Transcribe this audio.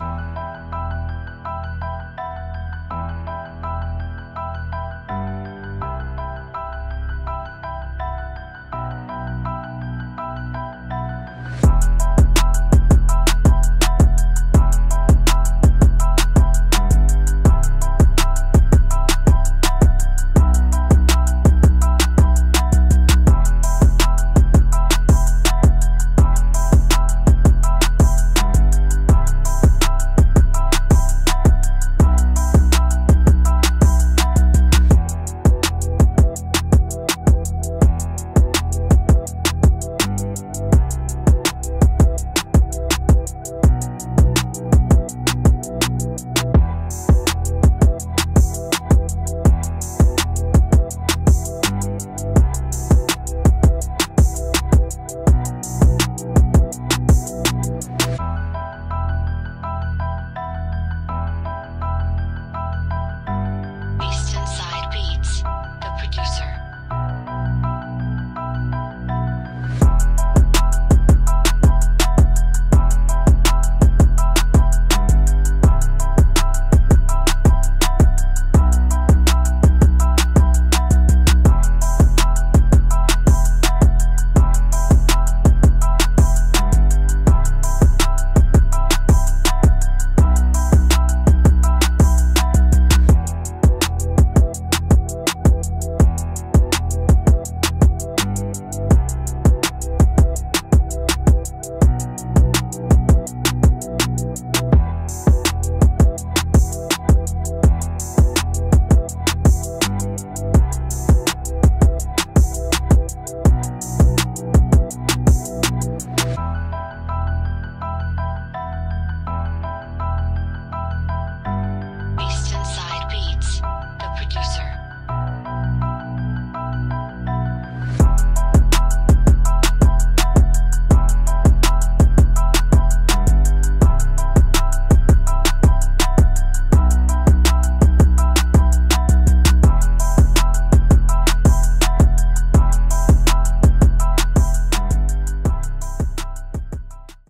you